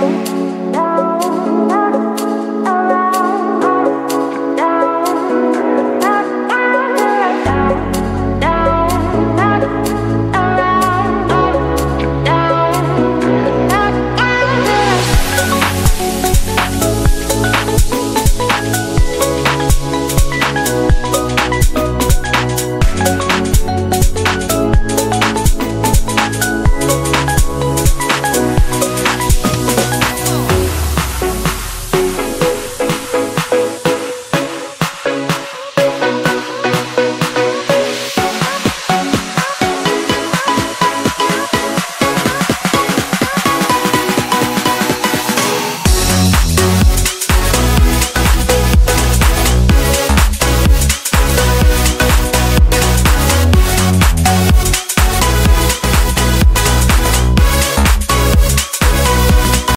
you.